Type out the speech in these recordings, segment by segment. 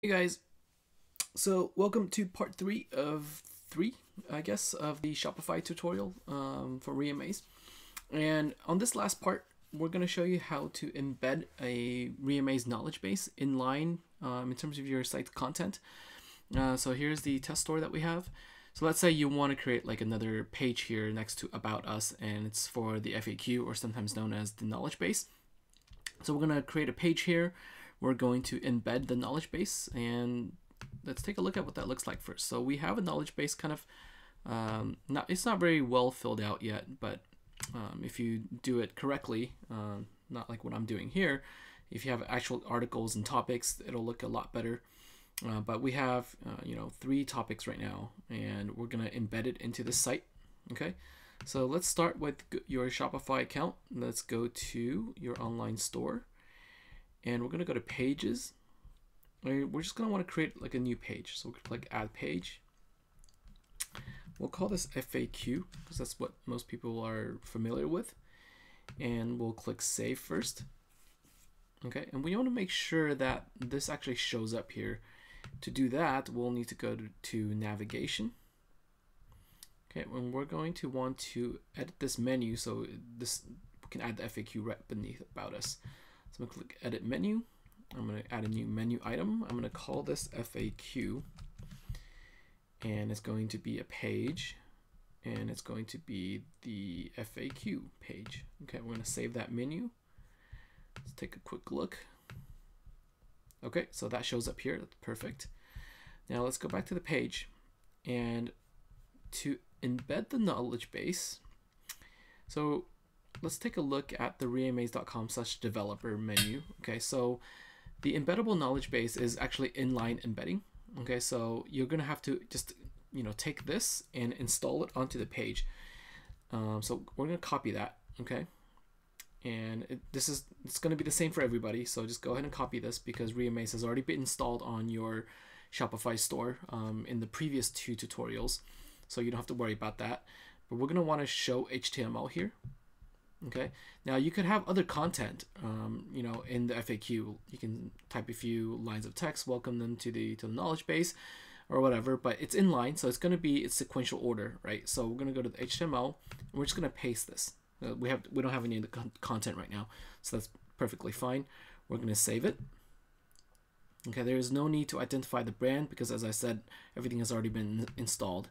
Hey guys, so welcome to part three of three, I guess, of the Shopify tutorial um, for Reamaze. And on this last part, we're going to show you how to embed a Reamaze knowledge base in line um, in terms of your site content. Uh, so here's the test store that we have. So let's say you want to create like another page here next to About Us, and it's for the FAQ or sometimes known as the knowledge base. So we're going to create a page here we're going to embed the knowledge base and let's take a look at what that looks like first. So we have a knowledge base kind of, um, not it's not very well filled out yet, but um, if you do it correctly, uh, not like what I'm doing here, if you have actual articles and topics, it'll look a lot better. Uh, but we have, uh, you know, three topics right now, and we're gonna embed it into the site. Okay, so let's start with your Shopify account. Let's go to your online store and we're going to go to pages. We're just going to want to create like a new page. So we'll click add page. We'll call this FAQ because that's what most people are familiar with. And we'll click save first. Okay, and we want to make sure that this actually shows up here. To do that, we'll need to go to, to navigation. Okay, and we're going to want to edit this menu so this we can add the FAQ right beneath about us. So I'm to click edit menu. I'm to add a new menu item. I'm going to call this FAQ. And it's going to be a page. And it's going to be the FAQ page. Okay, we're to save that menu. Let's take a quick look. Okay, so that shows up here. That's perfect. Now let's go back to the page. And to embed the knowledge base, so let's take a look at the reamaze.com slash developer menu. Okay, so the embeddable knowledge base is actually inline embedding. Okay, so you're gonna have to just you know take this and install it onto the page. Um, so we're gonna copy that. Okay, and it, this is it's gonna be the same for everybody. So just go ahead and copy this because Reamaze has already been installed on your Shopify store um, in the previous two tutorials. So you don't have to worry about that. But we're gonna want to show HTML here. Okay. Now you could have other content, um, you know, in the FAQ. You can type a few lines of text, welcome them to the to the knowledge base, or whatever. But it's in line, so it's going to be its sequential order, right? So we're going to go to the HTML, and we're just going to paste this. Uh, we have we don't have any of the con content right now, so that's perfectly fine. We're going to save it. Okay, there is no need to identify the brand because, as I said, everything has already been installed.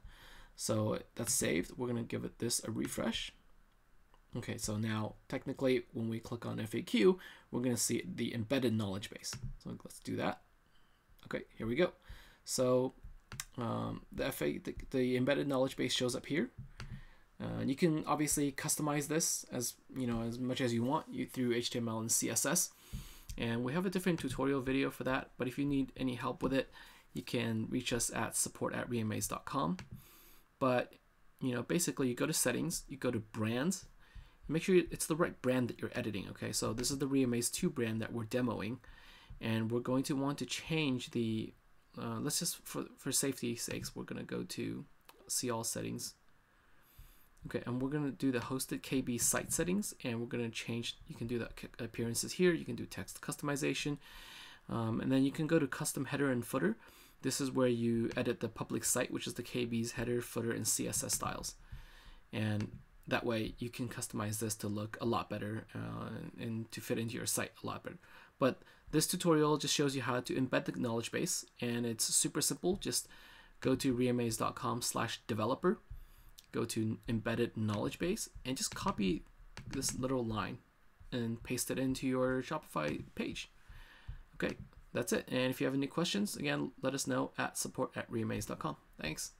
So that's saved. We're going to give it this a refresh. Okay, so now technically when we click on FAQ, we're going to see the embedded knowledge base. So let's do that. Okay, here we go. So um, the, FA, the, the, embedded knowledge base shows up here. Uh, you can obviously customize this as you know as much as you want you through HTML and CSS. And we have a different tutorial video for that. But if you need any help with it, you can reach us at support at reamaze.com. But you know, basically you go to settings, you go to brands, make sure it's the right brand that you're editing. Okay, so this is the Reamaze 2 brand that we're demoing, and we're going to want to change the. Uh, let's just for for safety sakes, we're gonna go to see all settings. Okay, and we're gonna do the hosted KB site settings, and we're gonna change. You can do the appearances here. You can do text customization, um, and then you can go to custom header and footer. This is where you edit the public site, which is the KB's header, footer, and CSS styles. And that way you can customize this to look a lot better uh, and to fit into your site a lot better. But this tutorial just shows you how to embed the knowledge base and it's super simple. Just go to reamaze.com slash developer, go to embedded knowledge base and just copy this little line and paste it into your Shopify page. Okay, that's it. And if you have any questions, again, let us know at support at reamaze.com. Thanks.